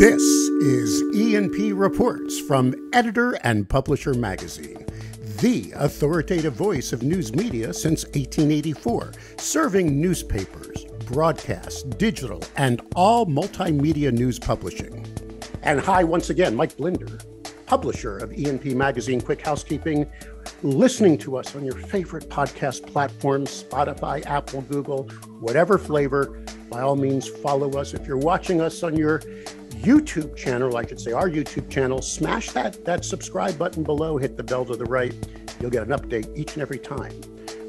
This is E&P Reports from Editor and Publisher Magazine, the authoritative voice of news media since 1884, serving newspapers, broadcast, digital, and all multimedia news publishing. And hi once again, Mike Blinder, publisher of E&P Magazine Quick Housekeeping, listening to us on your favorite podcast platforms, Spotify, Apple, Google, whatever flavor. By all means, follow us. If you're watching us on your YouTube channel, I should say our YouTube channel, smash that, that subscribe button below, hit the bell to the right. You'll get an update each and every time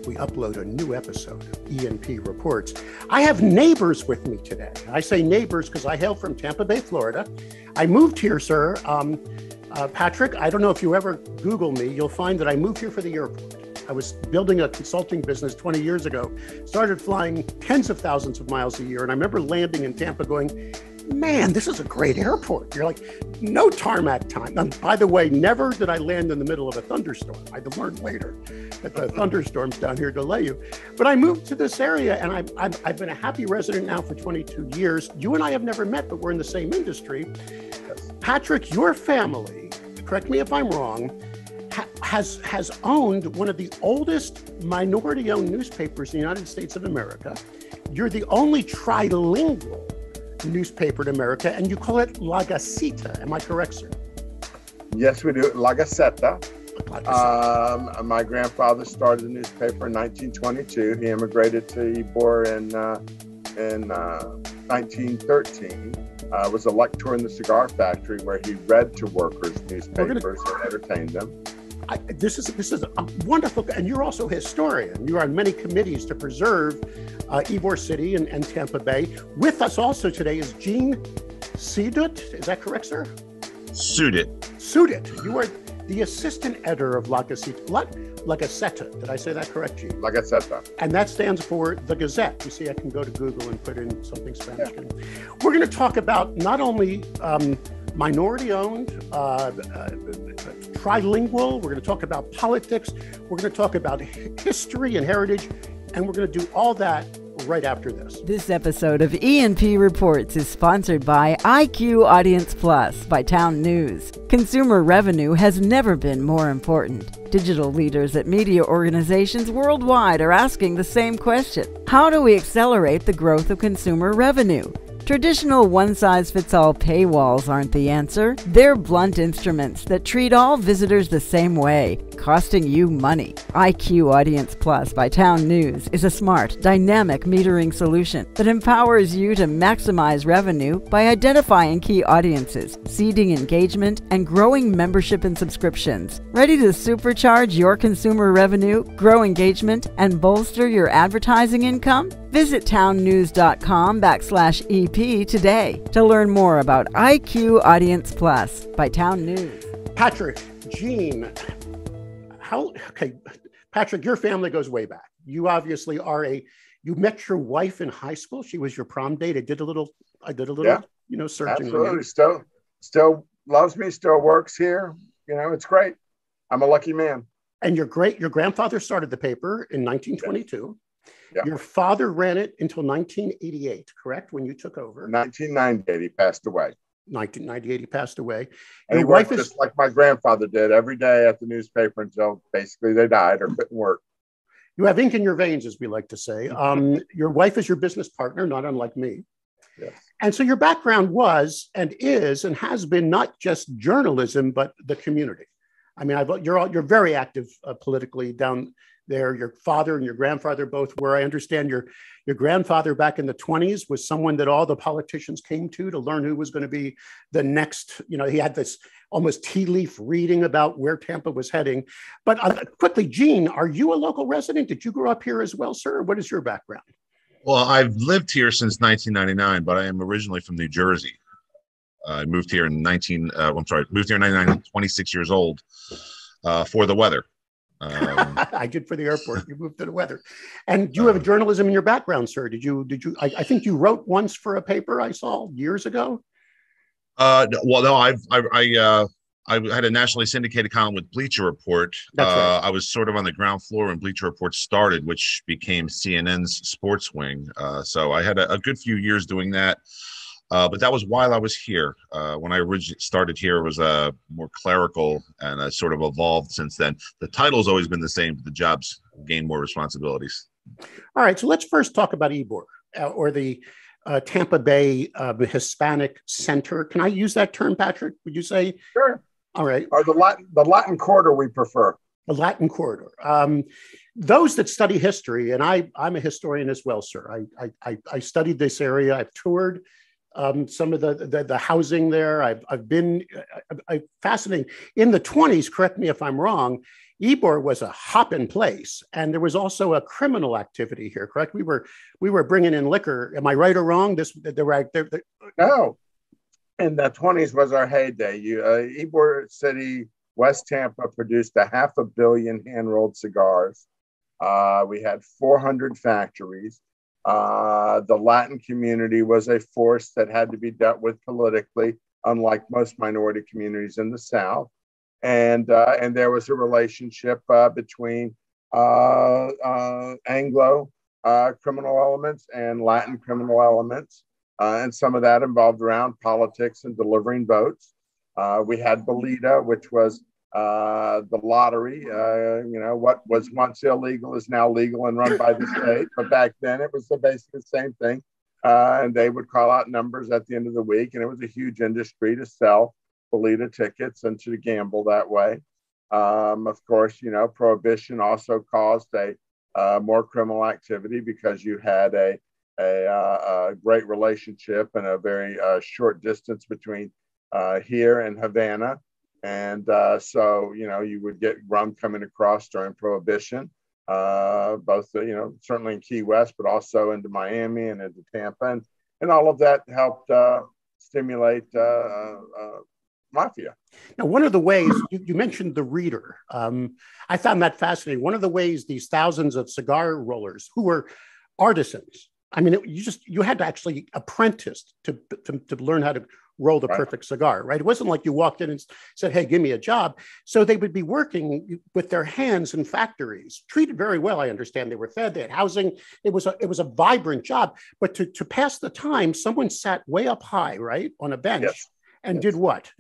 we upload a new episode of E&P Reports. I have neighbors with me today. I say neighbors because I hail from Tampa Bay, Florida. I moved here, sir. Um, uh, Patrick, I don't know if you ever Google me, you'll find that I moved here for the airport. I was building a consulting business 20 years ago, started flying tens of thousands of miles a year. And I remember landing in Tampa going, man, this is a great airport. You're like, no tarmac time. And by the way, never did I land in the middle of a thunderstorm. I learned later that the thunderstorms down here delay you. But I moved to this area and I've, I've, I've been a happy resident now for 22 years. You and I have never met, but we're in the same industry. Patrick, your family, correct me if I'm wrong, ha- has has owned one of the oldest minority-owned newspapers in the United States of America. You're the only trilingual newspaper in America, and you call it La Gaceta. Am I correct, sir? Yes, we do. La Gaceta. Um, my grandfather started the newspaper in 1922. He immigrated to Ybor in uh, in uh, 1913. Uh, was a lecturer in the cigar factory where he read to workers newspapers gonna, and entertained them. I, this is this is a wonderful, and you're also a historian. You're on many committees to preserve uh, Ybor City and, and, Tampa Bay. With us also today is Gene Siudut. Is that correct, sir? Siudut. Siudut. You are the assistant editor of La Gaceta. La, La Gaceta. Did I say that correct, Gene? La Gaceta. And that stands for the Gazette. You see, I can go to Google and put in something Spanish. Yeah. We're going to talk about not only um, minority owned, uh, uh, trilingual, we're going to talk about politics, we're going to talk about history and heritage, and we're going to do all that right after this. This episode of E&P Reports is sponsored by IQ Audience Plus by Town News. Consumer revenue has never been more important. Digital leaders at media organizations worldwide are asking the same question. How do we accelerate the growth of consumer revenue? Traditional one size fits all paywalls aren't the answer. They're blunt instruments that treat all visitors the same way, costing you money. IQ Audience Plus by Town News is a smart, dynamic metering solution that empowers you to maximize revenue by identifying key audiences, seeding engagement, and growing membership and subscriptions. Ready to supercharge your consumer revenue, grow engagement, and bolster your advertising income? Visit townnews.com backslash EP today to learn more about IQ Audience Plus by Town News. Patrick, Gene, how, okay, Patrick, your family goes way back. You obviously are a, you met your wife in high school. She was your prom date. I did a little, I did a little, yeah, you know, searching. Absolutely. Still, still loves me, still works here. You know, it's great. I'm a lucky man. And your great, your grandfather started the paper in 1922. Yeah. Your father ran it until 1988, correct? When you took over. 1998, he passed away. 1998, he passed away. And Your wife is just like my grandfather did every day at the newspaper until basically they died or couldn't work. You have ink in your veins, as we like to say. Um, your wife is your business partner, not unlike me. Yes. And so your background was and is and has been not just journalism, but the community. I mean, I've, you're all, you're very active uh, politically down there. Your father and your grandfather both were. I understand your your grandfather back in the 20s was someone that all the politicians came to to learn who was going to be the next. You know, he had this almost tea leaf reading about where Tampa was heading. But uh, quickly, Gene, are you a local resident? Did you grow up here as well, sir? What is your background? Well, I've lived here since 1999, but I am originally from New Jersey. Uh, I moved here in 19. Uh, I'm sorry, moved here in 99, 26 years old uh, for the weather. Um, I did for the airport. You moved to the weather, and you have a uh, journalism in your background, sir. Did you? Did you? I, I, think you wrote once for a paper I saw years ago. Uh, well, no, I've I I, uh, I had a nationally syndicated column with Bleacher Report. That's uh, right. I was sort of on the ground floor when Bleacher Report started, which became CNN's sports wing. Uh, so I had a, a good few years doing that. Uh, but that was while I was here. Uh, when I originally started here, it was uh, more clerical and uh, sort of evolved since then. The title's always been the same, but the jobs gain more responsibilities. All right, so let's first talk about YBOR uh, or the uh, Tampa Bay uh, Hispanic Center. Can I use that term, Patrick? Would you say? Sure. All right. Or the Latin, the Latin Quarter we prefer. The Latin Quarter. Um, those that study history, and I, I'm a historian as well, sir. I, I, I studied this area. I've toured um, some of the, the, the housing there. I've I've been I, I, fascinating in the 20s. Correct me if I'm wrong. YBOR was a hop in place, and there was also a criminal activity here. Correct? We were we were bringing in liquor. Am I right or wrong? This the right there. No, in the 20s was our heyday. You uh, YBOR City, West Tampa produced a half a billion hand rolled cigars. Uh, we had 400 factories. Uh, the Latin community was a force that had to be dealt with politically, unlike most minority communities in the South. And, uh, and there was a relationship uh, between uh, uh, Anglo criminal elements and Latin criminal elements. and some of that involved around politics and delivering votes. we had Bolita, which was uh, the lottery. Uh, you know, what was once illegal is now legal and run by the state. But back then, it was the basically the same thing. Uh, and they would call out numbers at the end of the week, and it was a huge industry to sell Bolita tickets and to gamble that way. Um, of course, you know, prohibition also caused a uh, more criminal activity because you had a a, uh, a great relationship and a very uh, short distance between here and Havana and uh, so, you know, you would get rum coming across during Prohibition, uh, both, you know, certainly in Key West, but also into Miami and into Tampa. And, and all of that helped uh, stimulate uh, uh, mafia. Now, one of the ways you, you mentioned the reader, um, I found that fascinating. One of the ways these thousands of cigar rollers who were artisans, I mean, it, you just you had to actually apprentice to, to, to learn how to roll the right. perfect cigar, right? It wasn't like you walked in and said, "Hey, give me a job." So they would be working with their hands in factories, treated very well. I understand they were fed, they had housing. It was a it was a vibrant job. But to to pass the time, someone sat way up high, right, on a bench, yes. and yes. did what?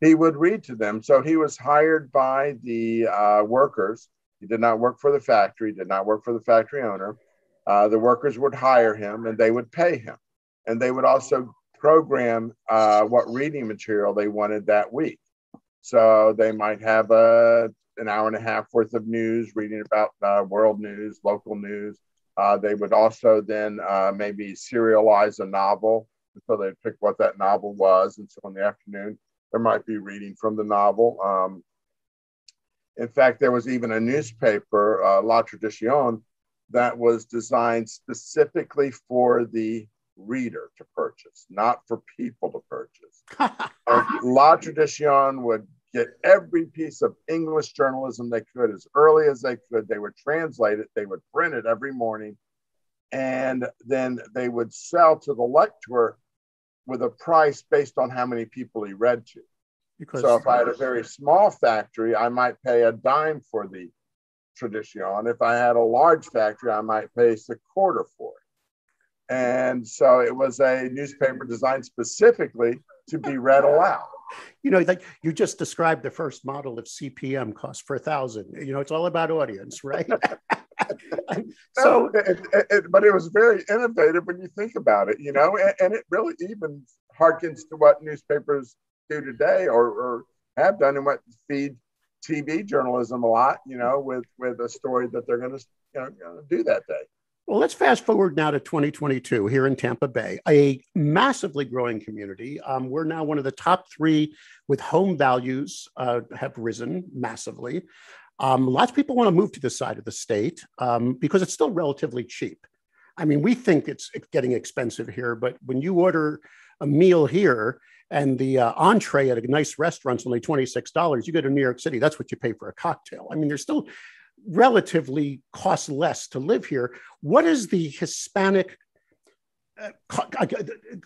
He would read to them. So he was hired by the uh, workers. He did not work for the factory. Did not work for the factory owner. Uh, the workers would hire him, and they would pay him, and they would also program uh, what reading material they wanted that week. So they might have a an hour and a half worth of news, reading about uh, world news, local news. Uh, they would also then uh, maybe serialize a novel. So they'd pick what that novel was. And so in the afternoon, there might be reading from the novel. Um, in fact, there was even a newspaper, uh, La Tradicion, that was designed specifically for the reader to purchase, not for people to purchase. La Tradicion would get every piece of English journalism they could as early as they could. They would translate it, they would print it every morning, and then they would sell to the lecturer with a price based on how many people he read to. Because so if I had a very small factory, I might pay a dime for the tradition. If I had a large factory, I might pay a quarter for it. And so it was a newspaper designed specifically to be read aloud. You know, like you just described the first model of CPM cost per thousand. You know, it's all about audience, right? so, it, it, but it was very innovative when you think about it, you know, and, and it really even harkens to what newspapers do today or, or have done and what feed TV journalism a lot, you know, with with a story that they're going to you know do that day. Well, let's fast forward now to 2022 here in Tampa Bay, a massively growing community. Um, we're now one of the top three with home values uh, have risen massively. Um, lots of people want to move to this side of the state um, because it's still relatively cheap. I mean, we think it's getting expensive here, but when you order a meal here and the uh, entree at a nice restaurant's only $26, you go to New York City, that's what you pay for a cocktail. I mean, there's still relatively costs less to live here. What is the Hispanic uh, uh,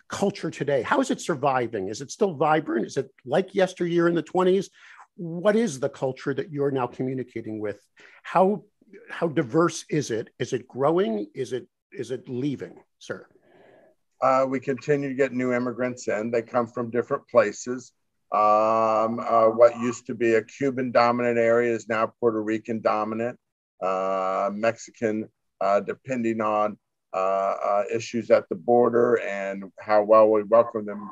culture today? How is it surviving? Is it still vibrant? Is it like yesteryear in the 20s? What is the culture that you're now communicating with? How how diverse is it? Is it growing? Is it is it leaving, sir? uh, we continue to get new immigrants in. They come from different places. Um, uh, what used to be a Cuban dominant area is now Puerto Rican dominant, uh, Mexican, uh, depending on uh, uh, issues at the border and how well we welcome them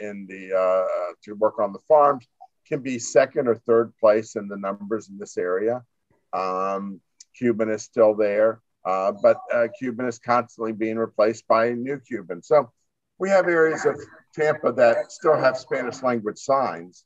in the to work on the farms can be second or third place in the numbers in this area. Um, Cuban is still there, uh, but uh, Cuban is constantly being replaced by new Cuban. So we have areas of Tampa that still have Spanish language signs,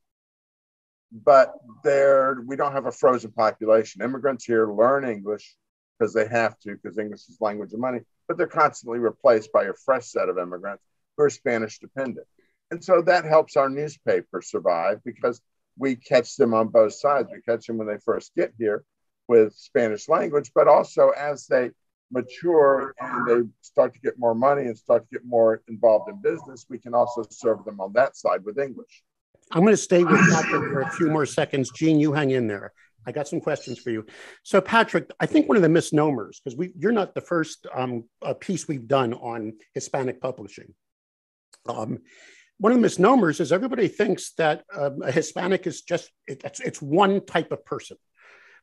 but there we don't have a frozen population. Immigrants here learn English because they have to, because English is language of money, but they're constantly replaced by a fresh set of immigrants who are Spanish dependent. And so that helps our newspaper survive because we catch them on both sides. We catch them when they first get here with Spanish language, but also as they mature and they start to get more money and start to get more involved in business, we can also serve them on that side with English. I'm going to stay with Patrick for a few more seconds. Gene, you hang in there. I got some questions for you. So, Patrick, I think one of the misnomers, because we you're not the first um, piece we've done on Hispanic publishing. Um, one of the misnomers is everybody thinks that um, a Hispanic is just it, it's, it's one type of person,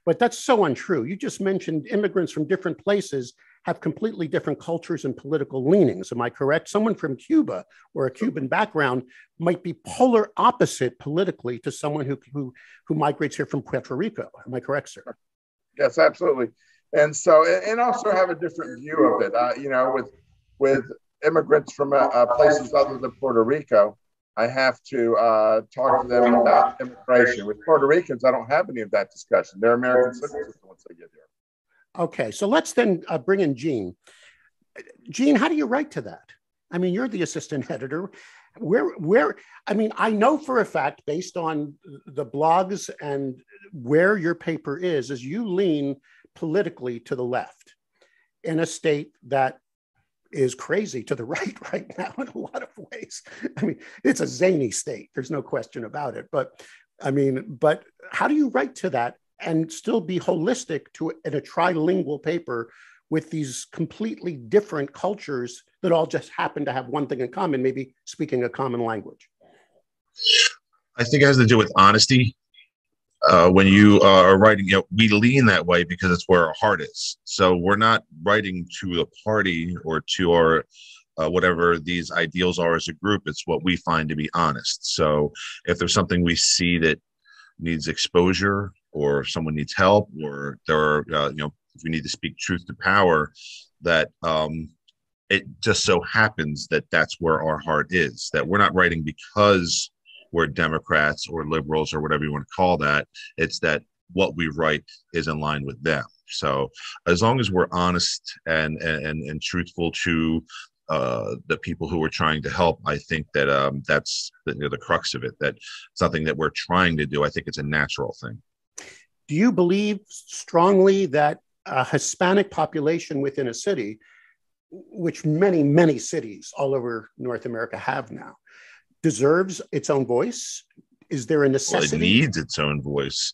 but that's so untrue. You just mentioned immigrants from different places have completely different cultures and political leanings. Am I correct? Someone from Cuba or a Cuban background might be polar opposite politically to someone who who, who migrates here from Puerto Rico. Am I correct, sir? Yes, absolutely. And so, and also have a different view of it. Uh, you know, with with immigrants from uh, uh, places other than Puerto Rico, I have to uh, talk to them about immigration. With Puerto Ricans, I don't have any of that discussion. They're American citizens once they get here. Okay, so let's then uh, bring in Gene. Gene, how do you write to that? I mean, you're the assistant editor. Where, where? I mean, I know for a fact, based on the blogs and where your paper is, is you lean politically to the left in a state that is crazy to the right right now in a lot of ways. I mean, it's a zany state. There's no question about it. But I mean, but how do you write to that and still be holistic to in a trilingual paper with these completely different cultures that all just happen to have one thing in common, maybe speaking a common language? I think it has to do with honesty uh, when you are writing, you know, we lean that way because it's where our heart is. So we're not writing to a party or to our uh, whatever these ideals are as a group. It's what we find to be honest. So if there's something we see that needs exposure, or someone needs help, or there are, uh, you know, if we need to speak truth to power, that um, it just so happens that that's where our heart is. That we're not writing because we're Democrats or liberals or whatever you want to call that. It's that what we write is in line with them. So as long as we're honest and and and truthful to uh, the people who we're trying to help, I think that um, that's the, you know, the crux of it. That something that we're trying to do. I think it's a natural thing. Do you believe strongly that a Hispanic population within a city, which many many cities all over North America have now, deserves its own voice? Is there a necessity? Well, it needs its own voice.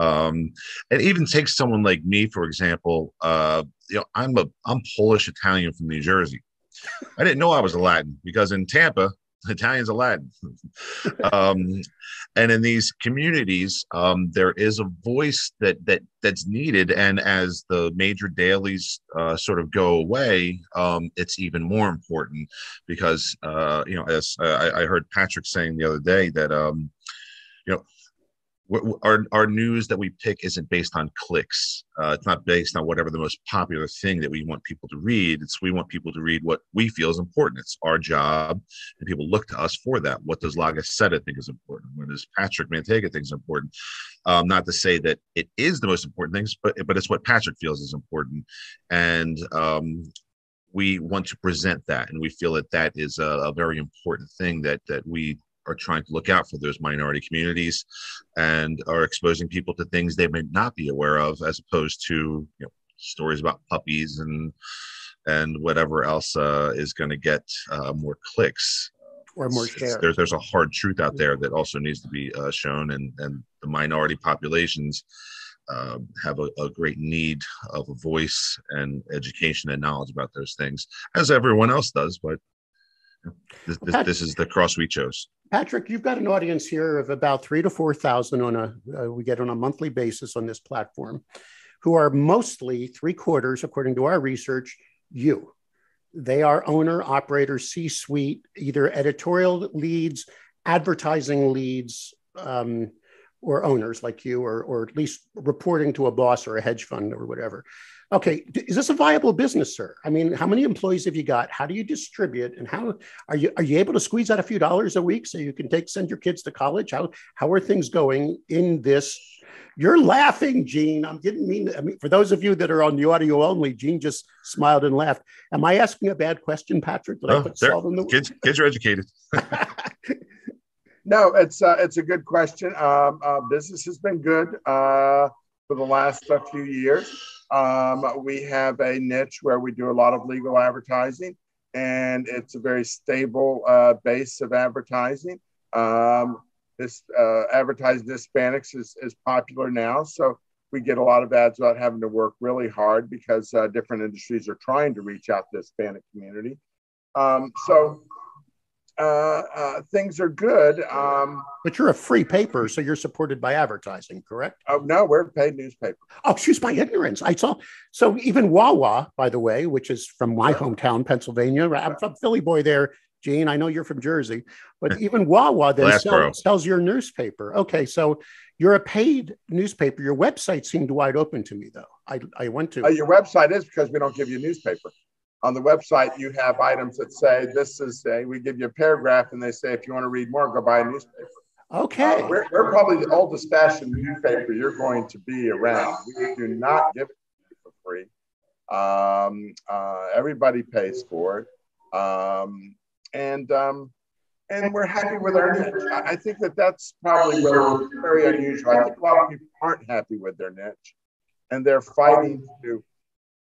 Um, and even take someone like me, for example. Uh, you know, I'm a I'm Polish Italian from New Jersey. I didn't know I was a Latin because in Tampa, Italians are Latin. um, and in these communities, um, there is a voice that that that's needed. And as the major dailies uh, sort of go away, um, it's even more important because uh, you know, as I, I, heard Patrick saying the other day that um, you know our, our news that we pick isn't based on clicks. Uh, it's not based on whatever the most popular thing that we want people to read. It's we want people to read what we feel is important. It's our job, and people look to us for that. What does La Gaceta think is important? What does Patrick Manteiga think is important? Um, not to say that it is the most important things, but but it's what Patrick feels is important, and um, we want to present that, and we feel that that is a, a very important thing that that we are trying to look out for those minority communities and are exposing people to things they may not be aware of as opposed to you know stories about puppies and and whatever else uh, is going to get uh, more clicks or more shares. There's, there's a hard truth out there that also needs to be uh, shown, and, and the minority populations uh, have a, a, great need of a voice and education and knowledge about those things, as everyone else does. But This, this, this is the cross we chose. Patrick, you've got an audience here of about three to four thousand on a uh, we get on a monthly basis on this platform, who are mostly three quarters, according to our research, you. They are owner, operator, C-suite, either editorial leads, advertising leads, um, or owners like you, or or at least reporting to a boss or a hedge fund or whatever. Okay, is this a viable business, sir? I mean, how many employees have you got? How do you distribute, and how are you are you able to squeeze out a few dollars a week so you can take send your kids to college? How how are things going in this? You're laughing, Gene. I'm didn't mean. I mean, for those of you that are on the audio only, Gene just smiled and laughed. Am I asking a bad question, Patrick? Did oh, I put salt in the kids? Kids are educated. no, it's uh, it's a good question. Um, uh, business has been good uh, for the last uh, few years. Um, we have a niche where we do a lot of legal advertising, and it's a very stable uh, base of advertising. Um, this uh, advertising Hispanics is, is popular now, so we get a lot of ads without having to work really hard because uh, different industries are trying to reach out to the Hispanic community. Um, so uh, uh, things are good. Um, but you're a free paper, so you're supported by advertising, correct? Oh no, we're a paid newspaper. Oh, excuse my ignorance. I saw. So even Wawa, by the way, which is from my hometown, Pennsylvania. I'm from Philly boy there, Gene. I know you're from Jersey, but even Wawa then sells, sells your newspaper. Okay, so you're a paid newspaper. Your website seemed wide open to me, though. I, I went to. Uh, your website is because we don't give you a newspaper on the website, you have items that say this is a, we give you a paragraph and they say, if you want to read more, go buy a newspaper. Okay. Uh, we're, we're probably the oldest fashioned newspaper you're going to be around. We do not give it for free. Um, uh, everybody pays for it. Um, and, um, and we're happy with our niche. I think that that's probably very unusual. I think a lot of people aren't happy with their niche and they're fighting to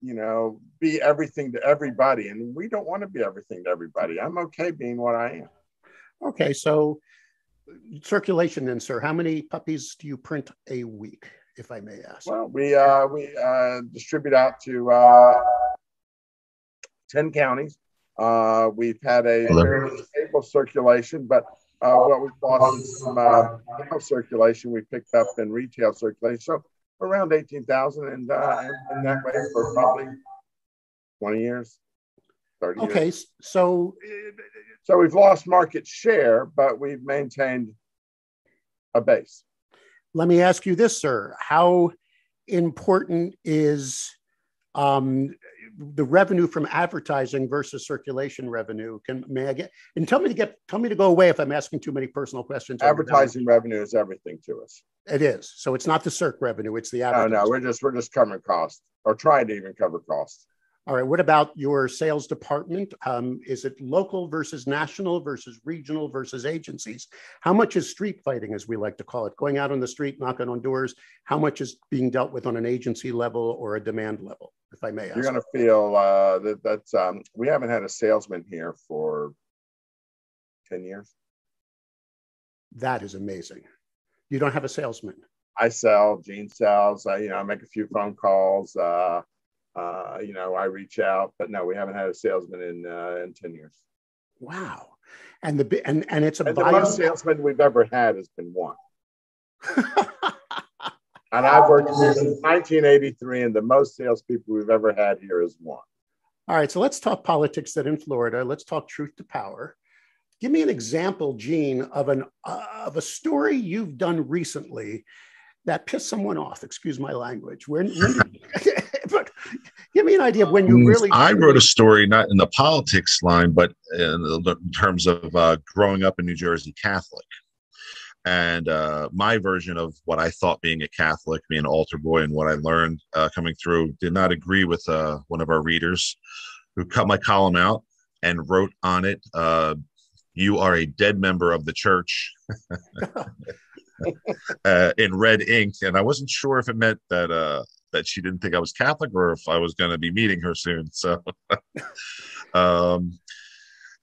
you know, be everything to everybody. And we don't want to be everything to everybody. I'm okay being what I am. Okay. So, circulation then, sir, how many puppies do you print a week, if I may ask? Well, we, uh, we uh, distribute out to uh, 10 counties. Uh, we've had a fairly stable circulation, but uh, what we've lost is some uh, circulation we picked up in retail circulation. So around 18,000 and uh, in that way for probably 20 years, 30 okay, years. so so we've lost market share, but we've maintained a base. Let me ask you this, sir. How important is um, the revenue from advertising versus circulation revenue. Can may I get and tell me to get tell me to go away if I'm asking too many personal questions. Advertising revenue is everything to us. It is. So it's not the circ revenue; it's the advertising. No, no, we're just we're just covering costs or trying to even cover costs. All right. What about your sales department? Um, is it local versus national versus regional versus agencies? How much is street fighting, as we like to call it, going out on the street, knocking on doors? How much is being dealt with on an agency level or a demand level, if I may ask? You're going to feel uh, that that's, um, we haven't had a salesman here for 10 years. That is amazing. You don't have a salesman. I sell, Gene sells, uh, you know, I make a few phone calls. Uh, uh, you know, I reach out, but no, we haven't had a salesman in uh, in ten years. Wow, and the and and it's a and the most salesman we've ever had has been one. and I've worked here since 1983, and the most salespeople we've ever had here is one. All right, so let's talk politics then in Florida. Let's talk truth to power. Give me an example, Gene, of an uh, of a story you've done recently that pissed someone off. Excuse my language. When, when did, but give me an idea of when you mm, really. I wrote a story not in the politics line, but in, terms of uh, growing up in New Jersey Catholic. And uh, my version of what I thought being a Catholic, being an altar boy, and what I learned uh, coming through did not agree with uh, one of our readers who cut my column out and wrote on it, uh, You are a dead member of the church. uh, in red ink, and I wasn't sure if it meant that uh, that she didn't think I was Catholic or if I was going to be meeting her soon. So, um,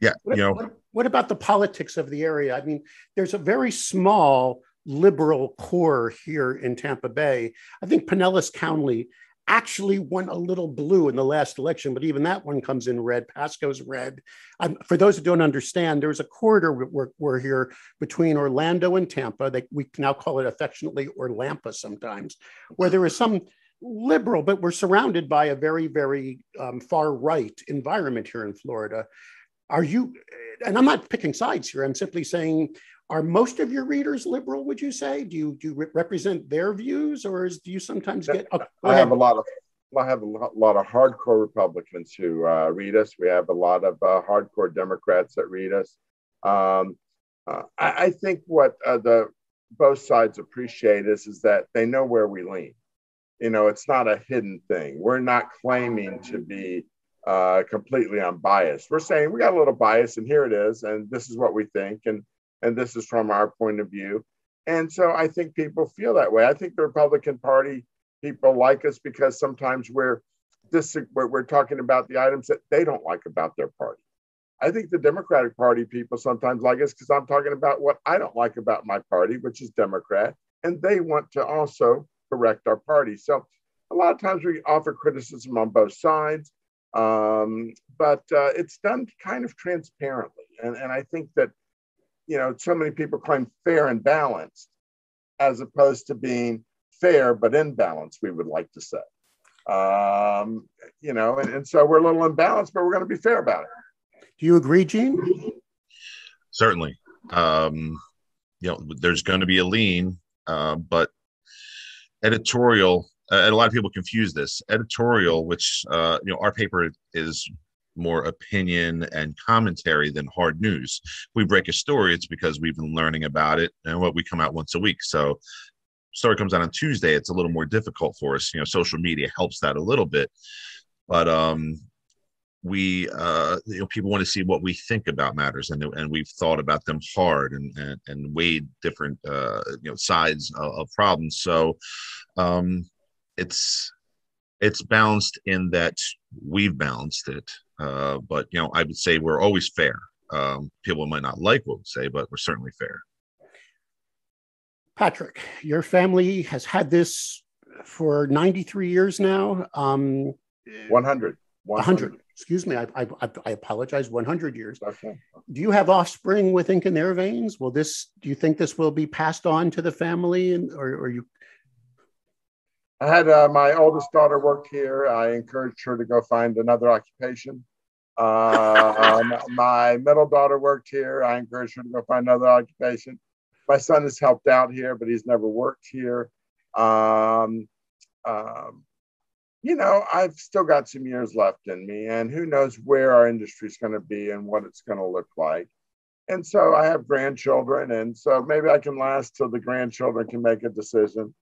yeah, what, you know. What, what about the politics of the area? I mean, there's a very small liberal core here in Tampa Bay. I think Pinellas County actually won a little blue in the last election, but even that one comes in red. Pasco's red. Um, for those who don't understand, there's a corridor we're, we're here between Orlando and Tampa. They, we now call it affectionately Orlampa sometimes, where there is some liberal, but we're surrounded by a very, very um, far right environment here in Florida. Are you, and I'm not picking sides here, I'm simply saying, are most of your readers liberal, would you say? Do you, do you re- represent their views or is, do you sometimes get? Oh, I have a lot of I have a lot of hardcore Republicans who uh, read us. We have a lot of uh, hardcore Democrats that read us. Um, uh, I, I, think what uh, the both sides appreciate is is that they know where we lean. You know, it's not a hidden thing. We're not claiming to be uh, completely unbiased. We're saying we got a little bias, and here it is, and this is what we think, and and this is from our point of view. And so I think people feel that way. I think the Republican Party people like us because sometimes we're this we're, we're talking about the items that they don't like about their party. I think the Democratic Party people sometimes like us because I'm talking about what I don't like about my party, which is Democrat, and they want to also correct our party. So a lot of times we offer criticism on both sides, um, but uh, it's done kind of transparently. And, and I think that, you know, so many people claim fair and balanced as opposed to being fair but imbalanced, we would like to say. Um, you know, and, and so we're a little imbalanced, but we're going to be fair about it. Do you agree, Gene? Certainly. Um, you know, there's going to be a lean, uh, but editorial, uh, and a lot of people confuse this editorial, which, uh, you know, our paper is more opinion and commentary than hard news. If we break a story, it's because we've been learning about it and what we come out once a week. So story comes out on Tuesday, it's a little more difficult for us. You know, social media helps that a little bit, but um, we uh, you know people want to see what we think about matters, and and we've thought about them hard and and, and weighed different uh, you know sides of, of problems. So um, it's it's balanced in that we've balanced it, uh, but you know I would say we're always fair. Um, people might not like what we say, but we're certainly fair. Patrick, your family has had this for 93 years now. Um, 100. 100. Excuse me. I, I, I, apologize. 100 years. Okay. Do you have offspring with ink in their veins? Will this, do you think this will be passed on to the family and, or, or you? I had uh, my oldest daughter worked here. I encouraged her to go find another occupation. Uh, um, my middle daughter worked here. I encouraged her to go find another occupation my son has helped out here, but he's never worked here. Um, um, you know, I've still got some years left in me, and who knows where our industry is going to be and what it's going to look like. And so I have grandchildren, and so maybe I can last till the grandchildren can make a decision,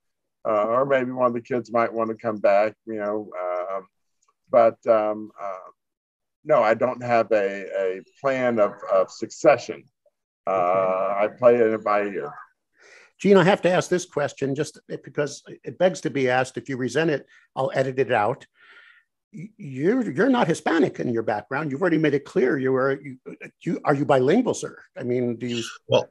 uh, or maybe one of the kids might want to come back, you know. Uh, but um, uh, no, I don't have a, a plan of, of succession uh, I play it by ear. Gene, I have to ask this question just because it begs to be asked. If you resent it, I'll edit it out. You're you're not Hispanic in your background. You've already made it clear. You were you, you are you bilingual, sir? I mean, do you? Well,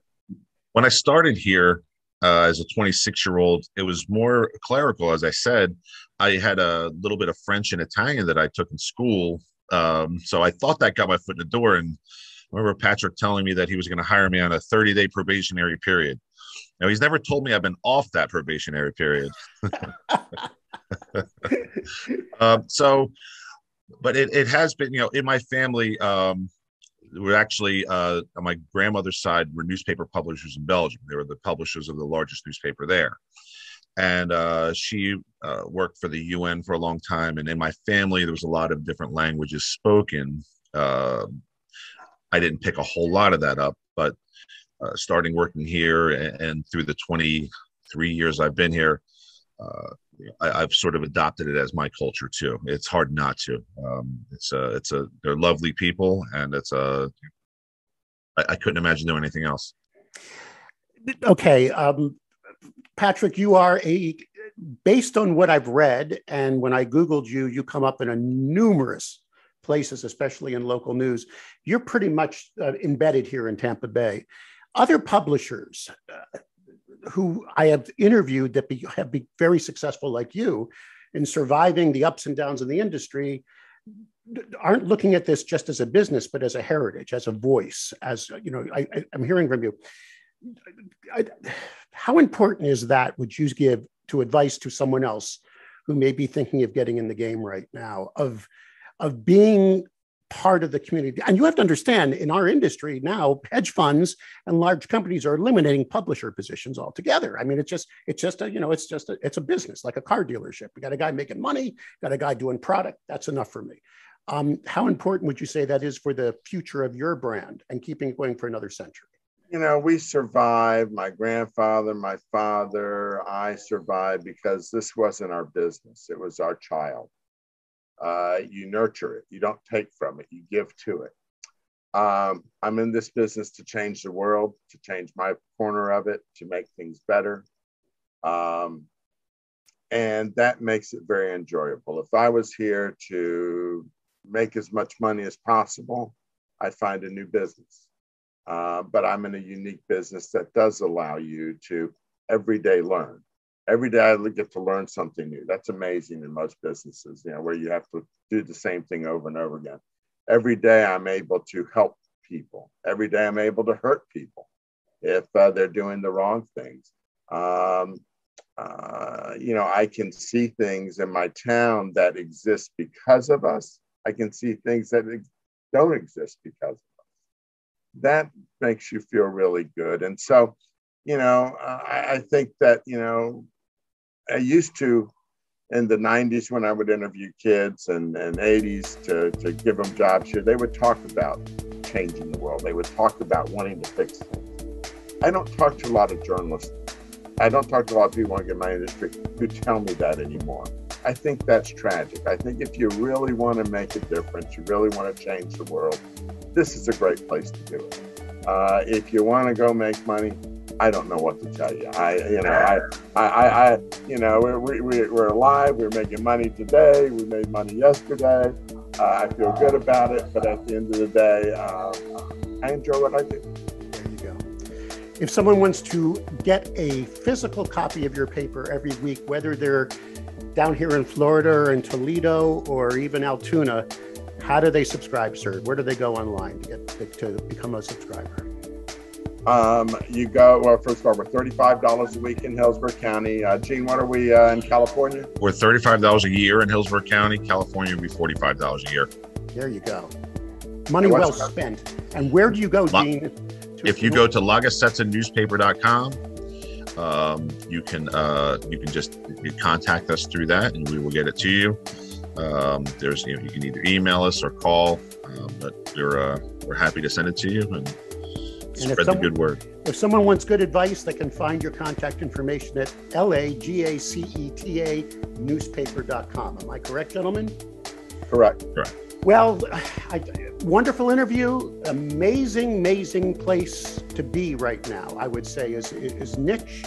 when I started here uh, as a 26 year old, it was more clerical. As I said, I had a little bit of French and Italian that I took in school, um, so I thought that got my foot in the door and I remember Patrick telling me that he was going to hire me on a 30 day probationary period. Now, he's never told me I've been off that probationary period. um, so, but it, it has been, you know, in my family, um, we're actually, uh, on my grandmother's side, were newspaper publishers in Belgium. They were the publishers of the largest newspaper there. And uh, she uh, worked for the UN for a long time. And in my family, there was a lot of different languages spoken. Uh, I didn't pick a whole lot of that up, but uh, starting working here and, and, through the 23 years I've been here, uh, I, have sort of adopted it as my culture too. It's hard not to. Um, it's a, it's a, they're lovely people, and it's a. I, I couldn't imagine doing anything else. Okay, um, Patrick, you are a based on what I've read and when I googled you, you come up in a numerous places, especially in local news, you're pretty much uh, embedded here in Tampa Bay. Other publishers uh, who I have interviewed that be, have been very successful, like you, in surviving the ups and downs of the industry aren't looking at this just as a business, but as a heritage, as a voice, as you know, I, am hearing from you. I, how important is that? Would you give to advice to someone else who may be thinking of getting in the game right now of of being part of the community. And you have to understand in our industry now, hedge funds and large companies are eliminating publisher positions altogether. I mean, it's just, it's just a, you know, it's just a, it's a business like a car dealership. We got a guy making money, got a guy doing product. That's enough for me. Um, how important would you say that is for the future of your brand and keeping it going for another century? You know, we survived. My grandfather, my father, I survived because this wasn't our business. It was our child uh, you nurture it. You don't take from it. You give to it. Um, I'm in this business to change the world, to change my corner of it, to make things better. Um, and that makes it very enjoyable. If I was here to make as much money as possible, I'd find a new business. Uh, but I'm in a unique business that does allow you to every day learn every day I get to learn something new. That's amazing in most businesses, you know, where you have to do the same thing over and over again. Every day I'm able to help people. Every day I'm able to hurt people if uh, they're doing the wrong things. Um, uh, you know, I can see things in my town that exist because of us. I can see things that don't exist because of us. That makes you feel really good. And so, you know, I, I think that, you know, I used to in the 90s when I would interview kids and, and 80s to, to give them jobs here, they would talk about changing the world. They would talk about wanting to fix things. I don't talk to a lot of journalists. I don't talk to a lot of people in my industry who tell me that anymore. I think that's tragic. I think if you really want to make a difference, you really want to change the world, this is a great place to do it. Uh, if you want to go make money, I don't know what to tell you. I, you know, I, I, I, you know, we're, we're, we're alive. We're making money today. We made money yesterday. Uh, I feel good about it. But at the end of the day, um, I enjoy what I do. There you go. If someone wants to get a physical copy of your paper every week, whether they're down here in Florida or in Toledo or even Altoona, how do they subscribe, sir? Where do they go online to get to become a subscriber? Um, you go, well, first of all, we're $35 a week in Hillsborough County. Uh, Gene, what are we uh, in California? We're $35 a year in Hillsborough County. California would be $45 a year. There you go. Money well spent. And where do you go, Gene? if you go to lagacetanewspaper.com, um, you can uh, you can just you contact us through that, and we will get it to you. Um, there's you know you can either email us or call, um, but we're uh, we're happy to send it to you and and Spread someone, the good word. If someone wants good advice, they can find your contact information at L-A-G-A-C-E-T-A newspaper.com. Am I correct, gentlemen? Correct. Correct. Well, I, wonderful interview. Amazing, amazing place to be right now, I would say, is, is niche,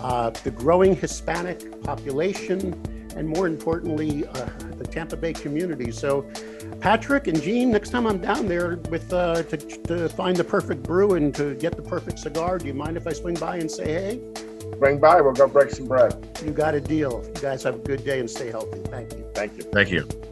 uh, the growing Hispanic population, and more importantly, uh, the Tampa Bay community. So Patrick and Gene, next time I'm down there with uh, to, to find the perfect brew and to get the perfect cigar, do you mind if I swing by and say hey? Swing by, we'll go break some bread. You got a deal. You guys have a good day and stay healthy. Thank you. Thank you. Thank you.